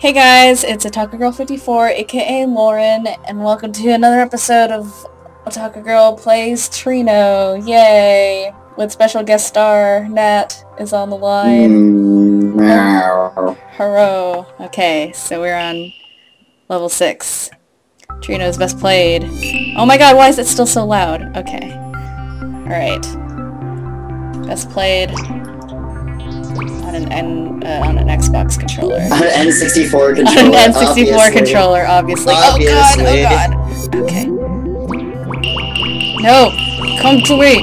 Hey guys, it's OtakuGurl 54, aka Lauren, and welcome to another episode of OtakuGurl Plays Trino. Yay! With special guest star, Nat is on the line. Mm, meow. Hurrah! Okay, so we're on level 6. Trino's best played. Oh my god, why is it still so loud? Okay. Alright. Best played on an N, uh, on an Xbox controller. On an N64 controller. on an N64 obviously. controller, obviously. Obviously. Oh god, oh god. Okay. No! Come to me!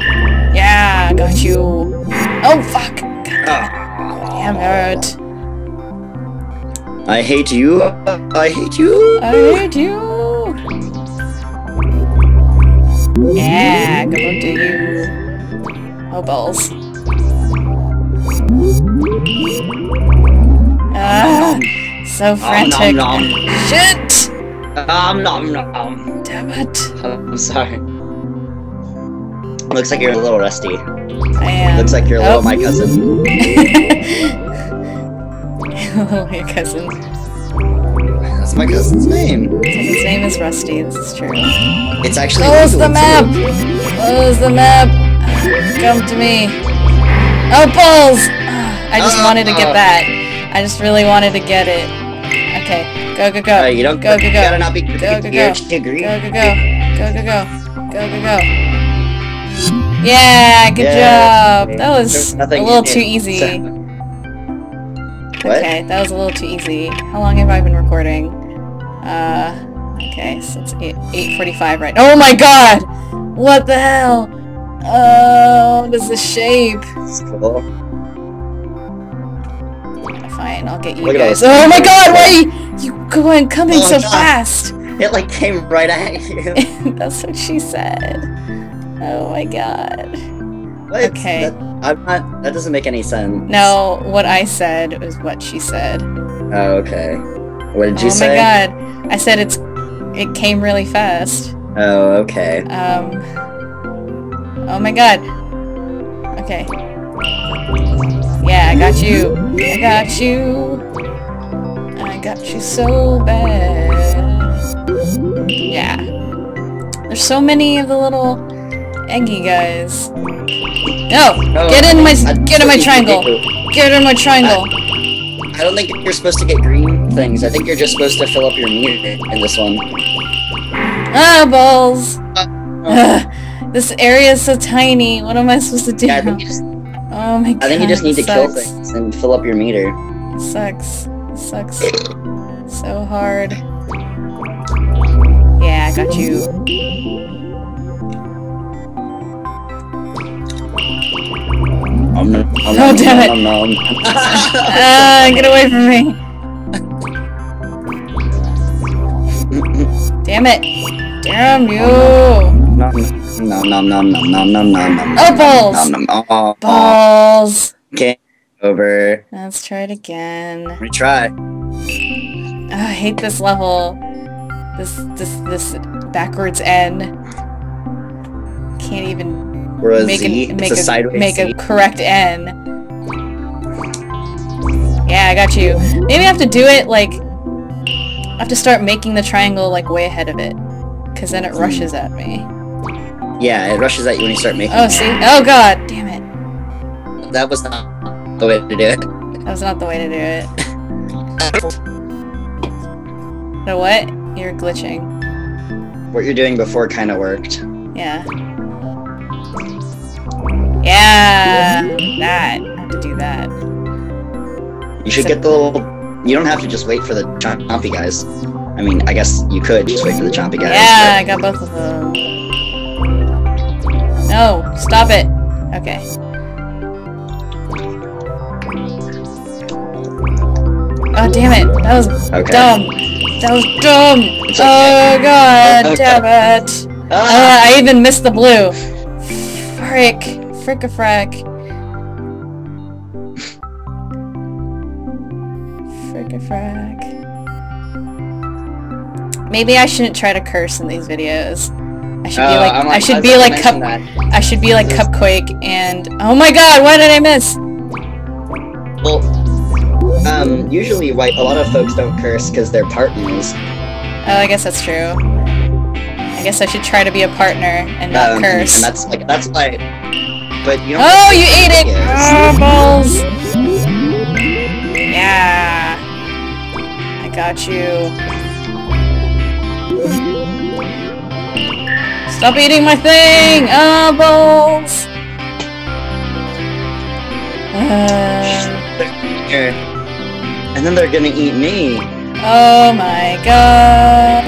Yeah, got you. Oh fuck! Ah, Damn it. I hate you. I hate you. I hate you! Yeah, luck to you. Oh balls. Ah, so frantic. nom, nom. Shit! Um, nom, nom. Damn it. I'm sorry. Looks like you're a little rusty. I am. Looks like you're a little Oh. my cousin. oh, your cousin. That's my cousin's name. His name is Rusty, this is true. It's actually. Close the too. map! Close the map! Come to me. Oh, balls! I just Uh, wanted to get uh. that. I just really wanted to get it. Okay, go, go, go. Uh, you don't. Go, go, go. gotta not be. Go, go, you go. agree? Go, go, go. Go, go, go. Go, go, go. Yeah, good Yeah. job. That was a little too it. easy. What? Okay, that was a little too easy. How long have I been recording? Uh, okay, so it's 8, 8.45 right Oh my god! What the hell? Oh, what is the shape? It's cool. Fine, I'll get you Look guys. Oh my god, why are you going, coming Oh so God. fast? It like came right at you. That's what she said. Oh my god. What? Okay. That, I'm not. That doesn't make any sense. No, what I said was what she said. Oh, okay. What did you oh say? Oh my god. I said it's it came really fast. Oh, okay. Um Oh my god. Okay. Yeah, I got you. I got you. I got you so bad. Yeah. There's so many of the little eggy guys. No! Oh, Get in my I- get in my triangle! Get in my triangle! I don't think you're supposed to get green things. I think you're just supposed to fill up your meter in this one. Ah, balls! Uh, Ugh, this area is so tiny. What am I supposed to do? Yeah, I think you just, oh my god. I think you just need to it kill things and fill up your meter. It sucks. It sucks so hard. Yeah, I got you. Nom, nom, Oh, nom, damn it. nom, nom, nom. Ah, get away from me! Damn it! Damn you! Nom, nom, nom, nom, nom, nom, nom, nom, nom, Oh, balls. nom, nom, nom. Oh, Balls! Okay, over. Let's try it again. Retry. Ah, I hate this level. This this this backwards N. Can't even We're a make Z. a It's make a a, sideways make Z. a correct N. Yeah, I got you. Maybe I have to do it like I have to start making the triangle like way ahead of it, cause then it rushes at me. Yeah, it rushes at you when you start making Oh, see? Oh god, damn it! That was not the way to do it. That was not the way to do it. So what? You're glitching. What you're doing before kind of worked. Yeah. Yeah, that. I have to do that. You should get the little. You don't have to just wait for the chompy guys. I mean, I guess you could just wait for the chompy guys. Yeah, I got both of them. No, stop it. Okay. Oh, damn it. That was Okay. dumb. That was dumb. Oh, god, Okay. damn it. Ah! Uh, I even missed the blue. Frick. Frick-a-frack. Frick-a-frack. Maybe I shouldn't try to curse in these videos. I should be Oh, like I'm I should be like Cup that. I should be like This- Cupquake and oh my god, why did I miss? Well, um, usually white. A lot of folks don't curse because they're partners. Oh, I guess that's true. I guess I should try to be a partner and not Um, curse. And that's like that's why. But you don't. Oh, you ate it! Oh, balls! Yeah! I got you. Stop eating my thing! Oh, balls! Uh, And then they're gonna eat me. oh my god.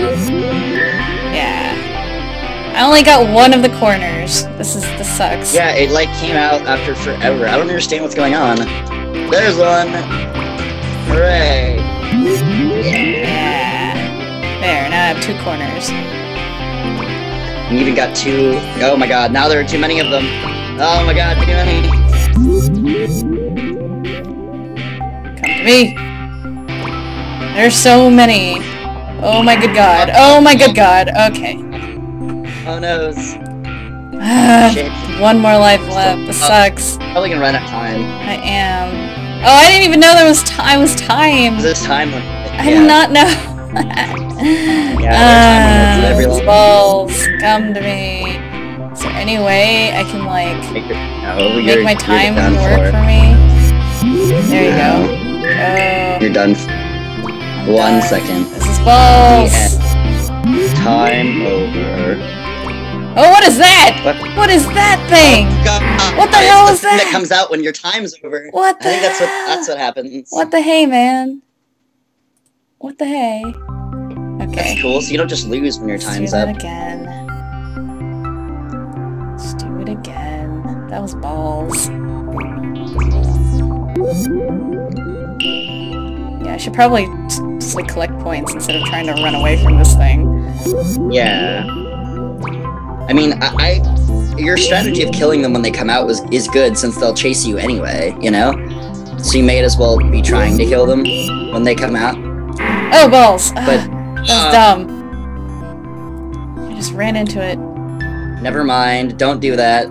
Yeah. I only got one of the corners. This is this sucks. Yeah, it like came out after forever. I don't understand what's going on. There's one. Hooray! Yeah. There, now I have two corners. You even got two. Oh my god! Now there are too many of them. Oh my god! Too many. Come to me. There's so many. Oh my good god. Oh my good god. Okay. Oh no! Shit. One more life left. This sucks. Probably gonna run out of time. I am. Oh, I didn't even know there was time was timed. This time. I did not know. Yeah, Ah, there's time limits these and balls, come to me. Is there any way I can like Make your, no, make my time work for. for me? There you go. Oh, You're done. One done. second. This is balls. The Time over. Oh, what is that? What? What is that thing? Oh, God, What the it's hell the is that? That comes out when your time's over. What I think that's what that's what happens. What the hey, man? What the hey? Okay. That's cool. So you don't just lose when your Let's time's up. again. Let's do it again. That was balls. Yeah, I should probably just like collect points instead of trying to run away from this thing. Yeah. I mean, I, I your strategy of killing them when they come out was is good since they'll chase you anyway. You know. So you may as well be trying to kill them when they come out. Oh, balls! But Ah, that was uh, dumb. I just ran into it. Never mind. Don't do that.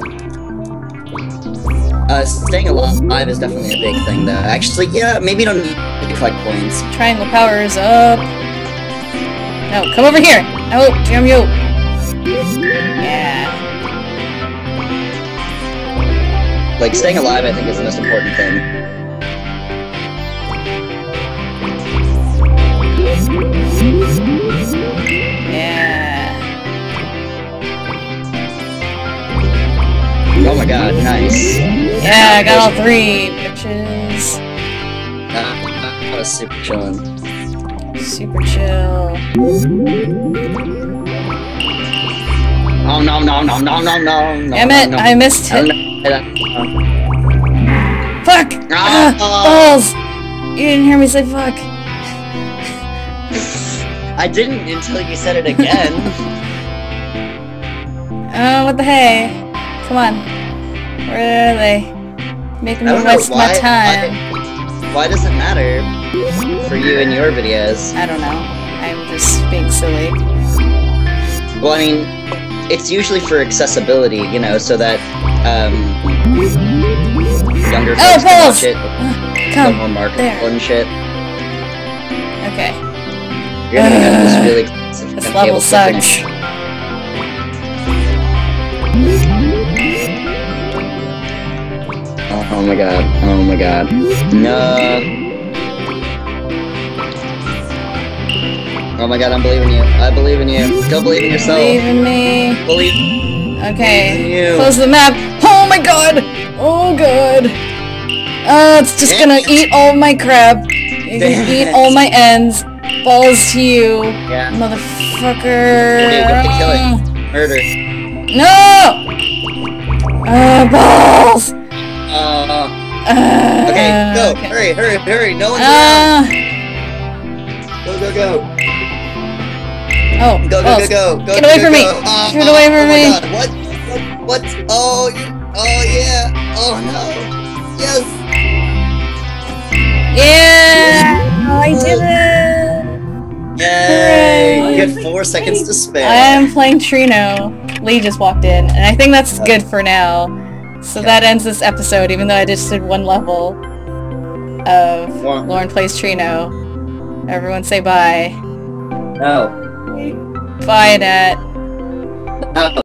Uh, staying alive is definitely a big thing, though. Actually, yeah, maybe you don't need to collect points. Triangle power is up. No, come over here! No, damn you! Yeah. Like, staying alive, I think, is the most important thing. Yeah. Oh my god, nice. Yeah, I got all three, bitches. Uh, that was super chillin'. Super chill. Oh no, no, no, no, no, no, no. Damn it, no, I missed no, it. no, no. Fuck! Ah. Ah, balls! You didn't hear me say fuck. I didn't until you said it again. Oh, what the hey? Come on. Where are they? Making me waste why. my time. Why, why does it matter for you and your videos? I don't know. I'm just being silly. Well, I mean, it's usually for accessibility, you know, so that um, younger Oh, folks can watch it. A Come. more marketable there. and shit. Okay. You're gonna have this really expensive This level sucks. finish. Oh, my god. Oh my god. No. Oh my god, I'm believing you. I believe in you. Don't believe in yourself. Believe in me. Believe. Okay. You. Close the map. Oh my god! Oh god! Uh, it's just gonna eat all my crap. It's gonna eat all my ends. Balls to you, Yeah. motherfucker. Dude, you have to kill it. Murder. No! Uh, balls! Uh, Uh, okay, go. okay. Hurry, hurry, hurry. No one's around. Uh, Go, go, go. oh, Go, go, go, go. go. Get go, away go, from me. go. Ah, Get away from oh me. God. What? What? Oh, you, oh yeah. Oh no. Yes. Yeah! I did it! Yay! Hooray. You get four seconds to spare. I am playing Trino. Lee just walked in, and I think that's good for now. So that ends this episode, even though I just did one level. of. Lauren Plays Trino. Everyone say bye. No. Bye, Annette. No.